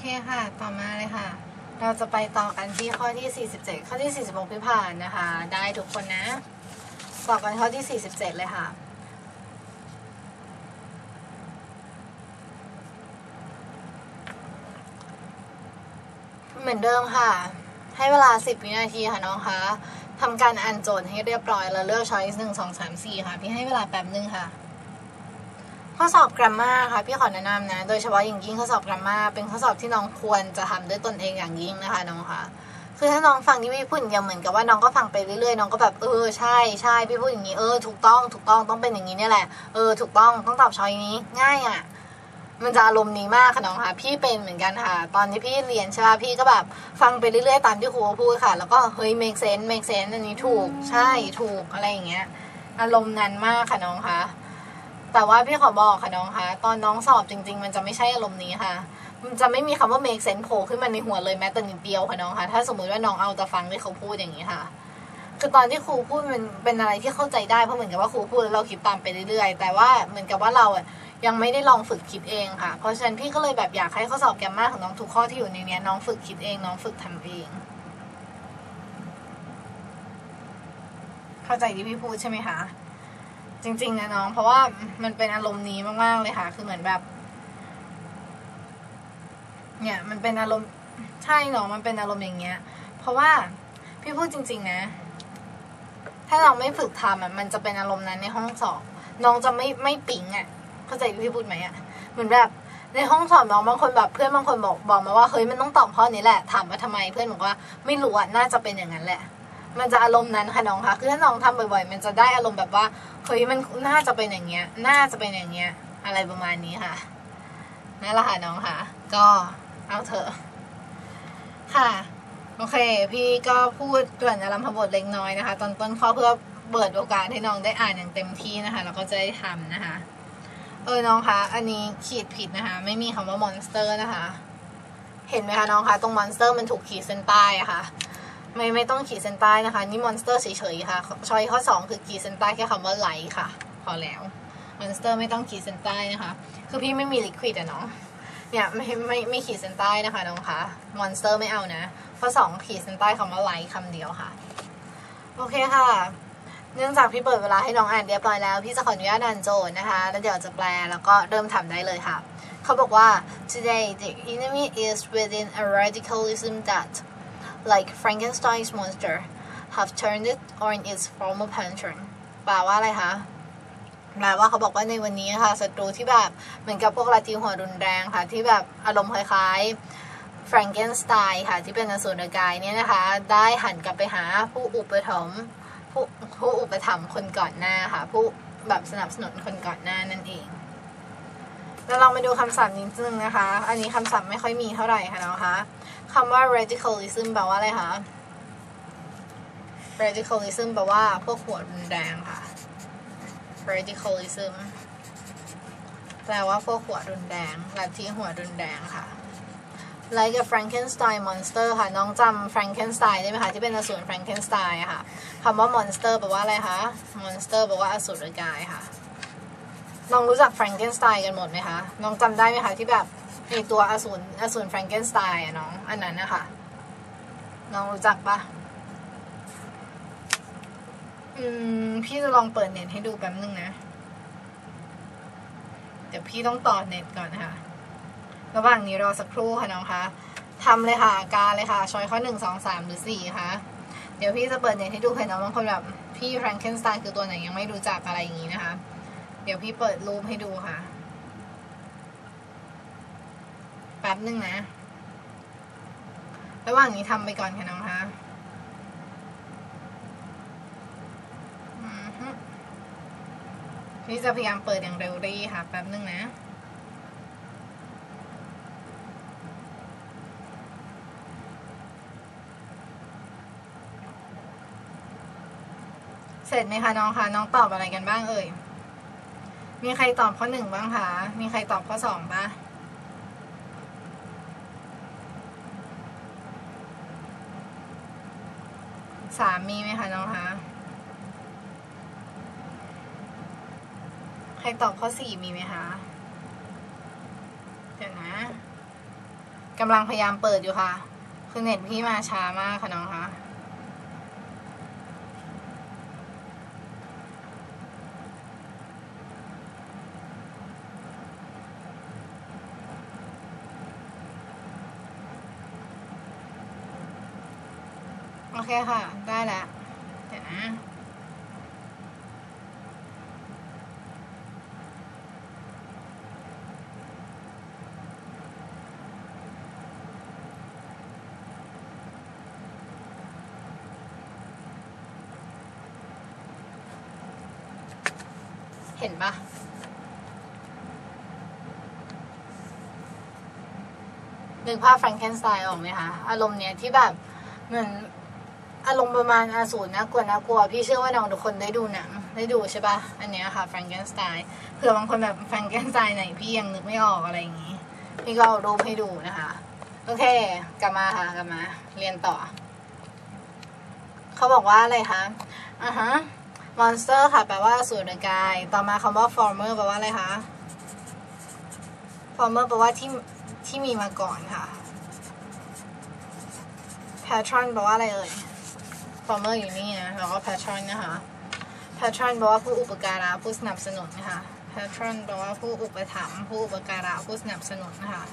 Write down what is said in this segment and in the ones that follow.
เคค่ะ ต่อมาเลยค่ะ เราจะไปต่อกันที่ข้อที่ 47 ข้อที่ 46พี่ผ่านนะคะ ได้ทุกคนนะ ต่อกันข้อที่ 47 เลยค่ะเหมือนเดิมค่ะ ให้เวลา 10 วินาทีค่ะน้องคะทำการอ่านโจทย์ให้เรียบร้อยแล้วเลือก choice 1 2 3 4ค่ะ พี่ให้เวลาแป๊บนึงค่ะ ข้อสอบ grammar ค่ะพี่ขอแนะนำนะ โดยเฉพาะอย่างยิ่งข้อสอบ grammar เป็นข้อสอบที่น้องควรจะทำด้วยตนเองอย่างยิ่งนะคะน้องคะคือถ้าน้องฟังที่พี่พูดอย่างเหมือนกับว่าน้องก็ฟังไปเรื่อยๆน้องก็แบบเออใช่ใช่พี่พูดอย่างนี้เออถูกต้องถูกต้องต้องเป็นอย่างนี้เนี่ยแหละเออถูกต้องต้องตอบช้อยนี้ง่ายอะมันจะอารมณ์นี้มากค่ะน้องค่ะพี่เป็นเหมือนกันค่ะ ตอนที่พี่เรียนใช่ป่ะพี่ก็แบบฟังไปเรื่อยๆตามที่ครูพูดค่ะ แล้วก็เฮ้ย make sense make sense อันนี้ถูกใช่ถูกอะไรอย่างเงี้ย อารมณ์นั้นมากค่ะน้องค่ะ แต่ว่าพี่ขอบอกค่ะน้องคะตอนน้องสอบจริง ๆ มันจะไม่ใช่อารมณ์นี้ค่ะ มันจะไม่มีคำว่า make sense โผล่ขึ้นมาในหัวเลยแม้แต่นิดเดียวค่ะน้องคะถ้าสมมุติว่าน้องเอาแต่ฟังที่เขาพูดอย่างนี้ค่ะคือตอนที่ครูพูดมันเป็นอะไรที่เข้าใจได้เพราะเหมือนกับว่าครูพูดแล้วเราคิดตามไปเรื่อยๆ แต่ว่าเหมือนกับว่าเราอะยังไม่ได้ลองฝึกคิดเองค่ะ เพราะฉะนั้นพี่ก็เลยแบบอยากให้ข้อสอบแกมมาของน้องทุกข้อที่อยู่ในนี้น้องฝึกคิดเอง น้องฝึกทำเอง เข้าใจที่พี่พูดใช่ไหมคะ จริง ๆ นะน้อง เพราะว่ามันเป็นอารมณ์นี้มากๆเลยค่ะ คือเหมือนแบบ เนี่ย มันเป็นอารมณ์ใช่เนาะมันเป็นอารมณ์อย่างเงี้ย เพราะว่าพี่พูดจริง ๆ นะ ถ้าเราไม่ฝึกทำอะมันจะเป็นอารมณ์นั้นในห้องสอบน้องจะไม่ไม่ปิ๊งอะ เข้าใจที่พี่พูดไหมอะ เหมือนแบบในห้องสอบน้องบางคนแบบเพื่อนบางคนบอกบอกมาว่าเฮ้ยมันต้องตอบข้อนี้แหละ ถามว่าทำไมเพื่อนบอกว่า ไม่รู้อะน่าจะเป็นอย่างนั้นแหละ มันจะอารมณ์นั้นค่ะน้องคะคือถ้าน้องทำบ่อยๆ มันจะได้อารมณ์แบบว่าเฮ้ยมันน่าจะเป็นอย่างเงี้ย น่าจะเป็นอย่างเงี้ย อะไรประมาณนี้ค่ะนั่นแหละค่ะน้องค่ะ ก็เอาเถอะ ค่ะ โอเค พี่ก็พูดเกริ่นอารัมภบทเล็กน้อยนะคะ ตอนต้นข้อเพื่อเปิดโอกาสให้น้องได้อ่านอย่างเต็มที่นะคะแล้วก็จะได้ทำนะคะ เออน้องคะอันนี้ขีดผิดนะคะ ไม่มีคำว่า monster นะคะ เห็นไหมคะน้องคะตรง monster มันถูกขีดเส้นใต้อะค่ะ ไม่ไม่ต้องขีดเส้นใต้นะคะ นี่ monster เฉยๆค่ะ choice ข้อ 2 คือขีดเส้นใต้แค่คำว่าไหลค่ะ พอแล้ว monster ไม่ต้องขีดเส้นใต้นะคะ คือพี่ไม่มี liquid อะเนาะเนี่ยไม่ไม่ไม่ขีดเส้นใต้นะคะน้องคะ monster ไม่เอานะข้อ 2 ขีดเส้นใต้คำว่าไหลคำเดียวค่ะ โอเคค่ะเนื่องจากพี่เปิดเวลาให้น้องอ่านเรียบร้อยแล้ว พี่จะขออนุญาตอ่านโจทย์นะคะ แล้วเดี๋ยวจะแปลแล้วก็เริ่มทำได้เลยค่ะ เขาบอกว่า today the enemy is within a radicalism that like Frankenstein's monster have turned it on its former pattern แปลว่าอะไรคะแปลว่าเขาบอกว่าในวันนี้ค่ะศัตรูที่แบบเหมือนกับพวกลาติหัวรุนแรงค่ะ ที่แบบอารมณ์คล้ายๆแฟรงเกนสไตน์ค่ะ ที่เป็นอสูรกายเนี่ยนะคะ ได้หันกลับไปหาผู้อุปถัมภ์ผู้ผู้อุปถัมภ์คนก่อนหน้าค่ะ ผู้แบบสนับสนุนคนก่อนหน้านั่นเอง แล้วเรามาดูคำศัพท์นิดนึงนะคะ อันนี้คำศัพท์ไม่ค่อยมีเท่าไหร่ค่ะนะคะคำว่า radicalism แปลว่าอะไรคะ radicalism แปลว่าพวกหัวรุนแรงค่ะ radicalism แปลว่าพวกหัวรุนแรงลัทธิหัวรุนแรงค่ะ like a Frankenstein monster ค่ะ น้องจำ Frankenstein ได้ไหมคะ ที่เป็นอสูร Frankenstein ค่ะคำว่า monster แปลว่าอะไรคะ monster แปลว่าอสูรกายค่ะ น้องรู้จัก Frankenstein กันหมดไหมคะ น้องจำได้ไหมคะที่แบบไอตัวอสูรอสูร Frankenstein อะน้องอันนั้นนะคะน้องรู้จักปะอืม พี่จะลองเปิดเน็ตให้ดูแป๊บนึงนะ เดี๋ยวพี่ต้องต่อเน็ตก่อนนะคะระหว่างนี้รอสักครู่ค่ะน้องคะทำเลยค่ะ การเลยค่ะชอยข้อหนึ่งสองสามหรือสี่คะเดี๋ยวพี่จะเปิดเน็ตให้ดูเห็นน้องบางคนแบบพี่แฟรงเกนสไตน์คือตัวไหนยังไม่รู้จักอะไรอย่างนี้นะคะ ดี๋ยวพี่เปิดรูปให้ดูค่ะ แป๊บนึงนะ ระหว่างนี้ทำไปก่อนค่ะน้องคะพี่จะพยายามเปิดอย่างเร็วรีค่ะ แป๊บนึงนะเสร็จไหมคะน้องคะน้องตอบอะไรกันบ้างเอ่ย มีใครตอบข้อหนึ่งบ้างคะ มีใครตอบข้อสองปะสามมีไหมคะน้องคะ ใครตอบข้อสี่มีไหมคะ เดี๋ยวนะกำลังพยายามเปิดอยู่ค่ะ คือเน็ตพี่มาช้ามากค่ะน้องคะ โอเคค่ะ ได้แล้วเดี๋ยวนะเห็นปะนึกภาพแฟรงเกนสไตน์ออกไหมคะ อารมณ์เนี้ยที่แบบเหมือน อารมณ์ประมาณอาสูรน่ากลัวน่ากลัว พี่เชื่อว่าน้องทุกคนได้ดูหนังได้ดูใช่ปะอันเนี้ยค่ะแฟรงเกนสไตน์เผื่อบางคนแบบแฟรงเกนสไตน์ไหนพี่ยังนึกไม่ออกอะไรอย่างงี้ พี่ก็เอารูปให้ดูนะคะ โอเค กลับมาค่ะกลับมา เรียนต่อ เขาบอกว่าอะไรคะอ่าฮะ monster ค่ะ แปลว่าสูรกาย ต่อมาคำว่า former แปลว่าอะไรคะ former แปลว่าที่ที่มีมาก่อนค่ะ patron แปลว่าอะไรเอ่ย former อยู่นี่นะแล้วก็ patron นะคะ patron แปลว่าผู้อุปการะผู้สนับสนุนนะคะ patron แปลว่าผู้อุปถัมภ์ผู้อุปการะผู้สนับสนุนนะคะ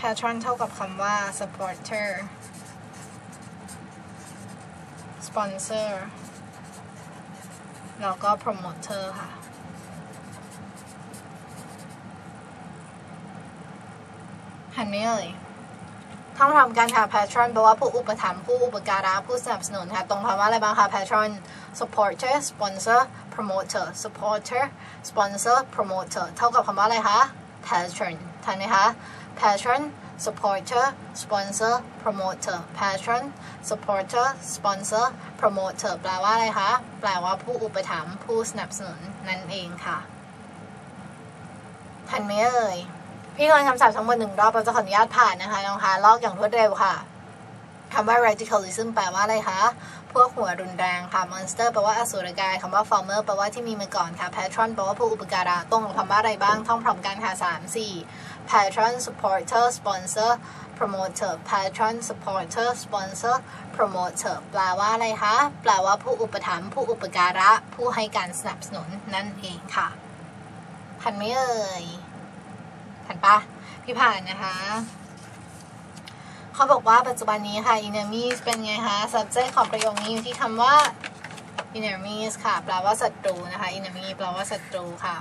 patron เท่ากับคำว่า supporter sponsor แล้วก็ promoter ค่ะหันไหม่เอ่ย ท่องทำการค่ะ patron แปลว่าผู้อุปถัมภ์ผู้อุปการะผู้สนับสนุนค่ะ ตรงคำว่าอะไรบ้างคะ patron supporter sponsor promoter supporter sponsor promoter เท่ากับคำว่าอะไรคะ patron ทันไหมคะ patron supporter sponsor promoter patron supporter sponsor promoter แปลว่าอะไรคะ แปลว่าผู้อุปถัมภ์ผู้สนับสนุนนั่นเองค่ะ ทันไหมเอ่ย พี่ทวนคำศัพท์ทั้งหมดหนึ่งรอบเราจะขออนุญาตผ่านนะคะน้องคะลอกอย่างรวดเร็วค่ะคำว่า radicalism แปลว่าอะไรคะ พวกหัวรุนแรงค่ะ monster แปลว่าอสูรกายคำว่า former แปลว่าที่มีมาก่อนค่ะ patron แปลว่าผู้อุปการะตรงกับคำว่าอะไรบ้าง ท่องพร้อมกันค่ะสามสี่ patron supporter sponsor promoter patron supporter sponsor promoter แปลว่าอะไรคะ แปลว่าผู้อุปถัมภ์ผู้อุปการะ ผู้ให้การสนับสนุนนั่นเองค่ะทันไหมเอ่ย ทันปะพี่ผ่านนะคะเขาบอกว่าปัจจุบันนี้ค่ะ enemies เป็นไงคะ subject ของประโยคนี้อยู่ที่คำว่า enemies ค่ะแปลว่าศัตรูนะคะ enemy แปลว่าศัตรูค่ะ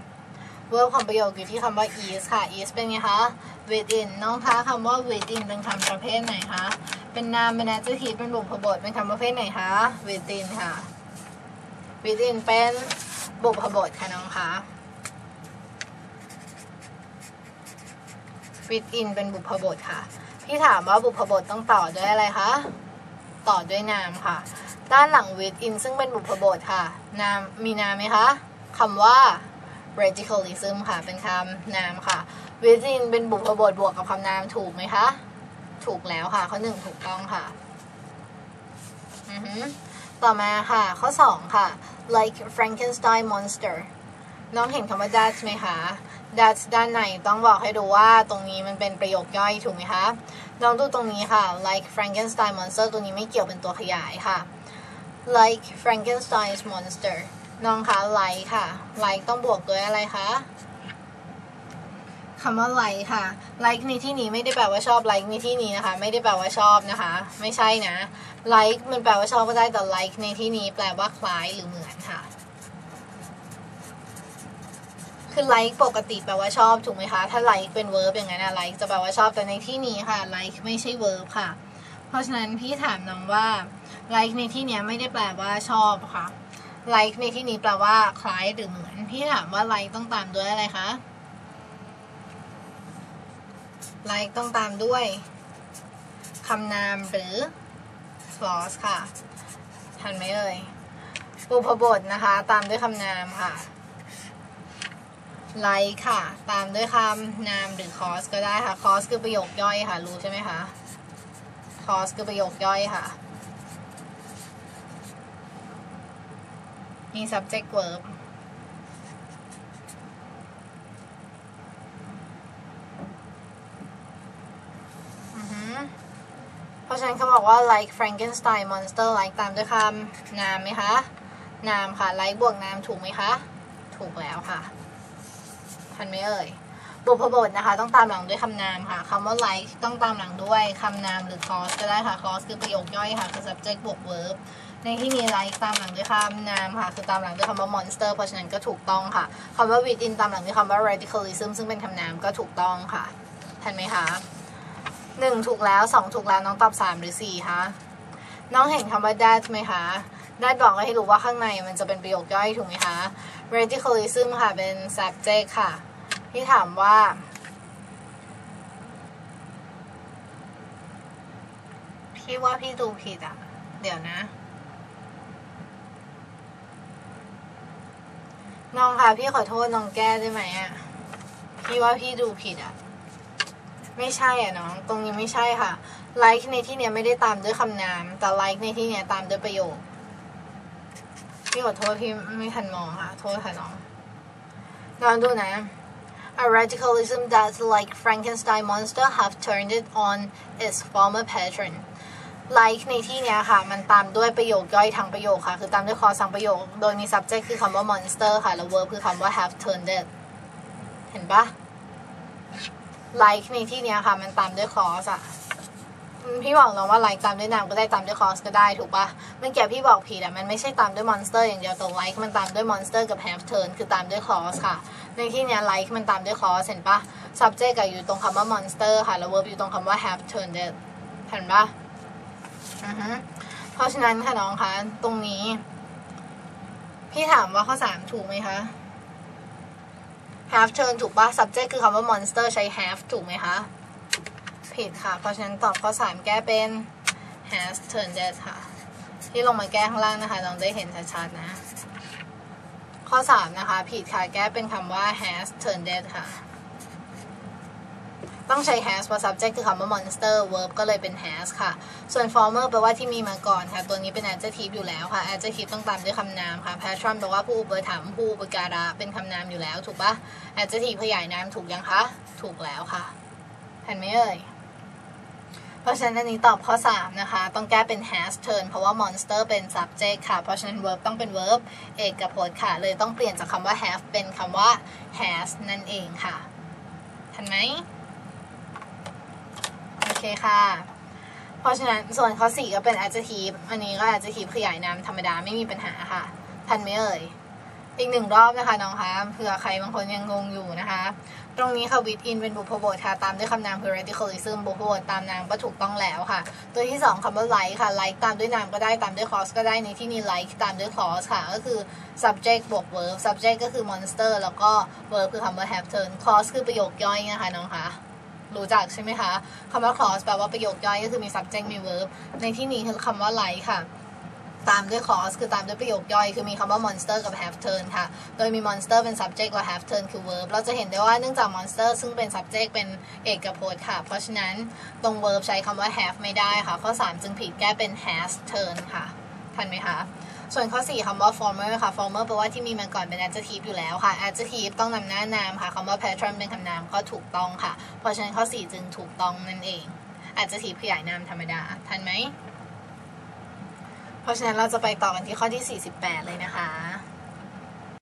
verb ของประโยคอยู่ที่คำว่า is ค่ะ is เป็นไงคะ within น้องคะคำว่า within เป็นคำประเภทไหนคะ เป็นนาม เป็น adjective เป็นบุพบท เป็นคำประเภทไหนคะ within ค่ะ within เป็นบุพบทค่ะน้องคะ within เป็นบุพบทค่ะ พี่ถามว่าบุพบทต้องต่อด้วยอะไรคะ ต่อด้วยนามค่ะ ด้านหลัง within ซึ่งเป็นบุพบทค่ะ นามมีนามไหมคะคำว่า radicalism ค่ะ เป็นคำนามค่ะ within เป็นบุพบทบวกกับคำนามถูกไหมคะ ถูกแล้วค่ะ ข้อหนึ่งถูกต้องค่ะฮึต่อมาค่ะ ข้อสองค่ะ like Frankenstein monster น้องเห็นคำว่า that ไหมคะ that ด้านในต้องบอกให้ดูว่าตรงนี้มันเป็นประโยคย่อยถูกไหมคะน้องดูตรงนี้ค่ะ like Frankenstein monster ตัวนี้ไม่เกี่ยวเป็นตัวขยายค่ะ like Frankenstein's monster น้องคะ like ค่ะ like ต้องบวกด้วยอะไรคะคำว่า like ค่ะ like ในที่นี้ไม่ได้แปลว่าชอบ like ในที่นี้นะคะ ไม่ได้แปลว่าชอบนะคะ ไม่ใช่นะ like มันแปลว่าชอบก็ได้แต่ like ในที่นี้แปลว่าคล้ายหรือเหมือนค่ะ คือ like ปกติแปลว่าชอบถูกไหมคะ ถ้า like เป็น verb อย่างนั้นอะ like จะแปลว่าชอบแต่ในที่นี้ค่ะ like ไม่ใช่ verb ค่ะ เพราะฉะนั้นพี่ถามน้องว่า like ในที่นี้ไม่ได้แปลว่าชอบค่ะ like ในที่นี้แปลว่าคล้ายหรือเหมือนพี่ถามว่า like ต้องตามด้วยอะไรคะ like ต้องตามด้วยคำนามหรือ clause ค่ะ ทันไหมเอ่ยบุพบทนะคะ ตามด้วยคำนามค่ะ like ค่ะ ตามด้วยคำนามหรือ clause ก็ได้ค่ะ clause คือประโยคย่อยค่ะ รู้ใช่ไหมคะ clause คือประโยคย่อยค่ะ มี subject verb ราะฉะนั้นเขาบอกว่า like Frankenstein monster like ตามด้วยคำนามไหมคะ นามค่ะ like บวกนามถูกไหมคะ ถูกแล้วค่ะ ทันไหมเอ่ยบุพบทนะคะ ต้องตามหลังด้วยคำนามค่ะคำว่า like ต้องตามหลังด้วยคำนามหรือ clause ก็ได้ค่ะ clause คือประโยคย่อยค่ะ คือ subject บวก verb ในที่นี้ like ตามหลังด้วยคำนามค่ะ คือตามหลังด้วยคำว่า monster เพราะฉะนั้นก็ถูกต้องค่ะคำว่า within ตามหลังด้วยคำว่า radicalism ซึ่งเป็นคำนามก็ถูกต้องค่ะทันไหมคะหนึ่งถูกแล้วสองถูกแล้วน้องตอบสามหรือสี่คะน้องเห็นคำว่า that ไหมคะ that บอกให้รู้ว่าข้างในมันจะเป็นประโยคย่อยถูกไหมคะ radicalism ค่ะเป็น subject ค่ะ ที่ถามว่า พี่ว่าพี่ดูผิดอะ เดี๋ยวนะ น้องค่ะพี่ขอโทษน้องแก้ได้ไหมอะ พี่ว่าพี่ดูผิดอะ ไม่ใช่อะน้อง ตรงนี้ไม่ใช่ค่ะ like ในที่เนี้ยไม่ได้ตามด้วยคำนาม แต่ like ในที่เนี้ยตามด้วยประโยค พี่ขอโทษพี่ไม่ทันมองค่ะ โทษค่ะน้องลองดูนะ A radicalism that, like Frankenstein monster, have turned it on its former pattern. like ในที่เนี้ยค่ะ มันตามด้วยประโยคย่อยทั้งประโยคค่ะ คือตามด้วยคอสังประโยค โดยมี subject คือคำว่า monster ค่ะ แล้ว verb คือคำว่า have turned it เห็นปะ like ในที่เนี้ยค่ะ มันตามด้วย clause อะพี่บอกน้องว่า like ตามด้วยนามก็ได้ตามด้วย clause ก็ได้ถูกปะเมื่อกี้พี่บอกผิดอะมันไม่ใช่ตามด้วย monster อย่างเดียวแต่ like มันตามด้วย monster กับ have turn คือตามด้วย clause ค่ะ ในที่เนี้ย like มันตามด้วย cause เห็นปะ subject อะอยู่ตรงคำว่า monster ค่ะ แล้ว verb อยู่ตรงคำว่า have turned เห็นปะอือฮึเพราะฉะนั้นค่ะน้องคะ ตรงนี้ พี่ถามว่าข้อสามถูกไหมคะ have turned ถูกปะ subject คือคำว่า monster ใช้ have ถูกไหมคะ ผิดค่ะ เพราะฉะนั้นตอบข้อสามแก้เป็น has turned ค่ะ ที่ลงมาแก้ข้างล่างนะคะลองได้เห็นชัดๆนะ ข้อสามนะคะ ผิดค่ะ แก้เป็นคำว่า has turned it ค่ะ ต้องใช้ has เพราะ subject คือคำว่า monster verb ก็เลยเป็น has ค่ะ ส่วน former แปลว่าที่มีมาก่อนค่ะ ตัวนี้เป็น adjective อยู่แล้วค่ะ adjective ต้องตามด้วยคำนามค่ะ patron แปลว่าผู้อุปถัมภ์ผู้อุปการะ เป็นคำนามอยู่แล้ว ถูกปะ adjective ขยายนามถูกยังคะ ถูกแล้วค่ะเห็นไหมเอ่ย เพราะฉะนั้นอันนี้ตอบข้อ 3 นะคะ ต้องแก้เป็น has turn เพราะว่า monster เป็น subject ค่ะ เพราะฉะนั้น verb ต้องเป็น verb เอกพจน์ค่ะ เลยต้องเปลี่ยนจากคำว่า have เป็นคำว่า has นั่นเองค่ะ ทันไหมโอเคค่ะ เพราะฉะนั้นส่วนข้อ 4 ก็เป็น adjective อันนี้ก็ adjective ขยายนามธรรมดาไม่มีปัญหาค่ะ ทันไหมเอ่ย อีกหนึ่งรอบนะคะน้องคะเผื่อใครบางคนยังงงอยู่นะคะ ตรงนี้ค่ะ with in เป็นบุพบทค่ะตามด้วยคำนามคือ radicalism บุพบทตามนามก็ถูกต้องแล้วค่ะ ตัวที่ 2คำว่า like ค่ะ like ตามด้วยนามก็ได้ตามด้วย clause ก็ได้ในที่นี้ like ตามด้วย clause ค่ะ ก็คือ subject บวก verb subject ก็คือ monster แล้วก็ verb คือคำว่า have turn clause คือประโยคย่อยนะคะน้องคะรู้จักใช่ไหมคะคำว่า clause แปลว่าประโยคย่อยก็คือมี subject มี verb ในที่นี้คือคำว่า like ค่ะ ตามด้วย cause คือตามด้วยประโยคย่อย คือมีคำว่า monster กับ have turn ค่ะ โดยมี monster เป็น subject และ have turn คือ verb เราจะเห็นได้ว่าเนื่องจาก monster ซึ่งเป็น subject เป็นเอกพจน์ค่ะ เพราะฉะนั้นตรง verb ใช้คำว่า have ไม่ได้ค่ะ ข้อ 3 จึงผิดแก้เป็น has turn ค่ะ ทันไหมคะส่วนข้อ 4คำว่า former ค่ะ former แปลว่าที่มีมาก่อนเป็น adjective อยู่แล้วค่ะ adjective ต้องนำหน้านามค่ะคำว่า patron เป็นคำนามก็ถูกต้องค่ะ เพราะฉะนั้นข้อ 4 จึงถูกต้องนั่นเอง adjective ขยายนามธรรมดา ทันไหม เพราะฉะนั้นเราจะไปต่อกันที่ข้อที่ 48 เลยนะคะ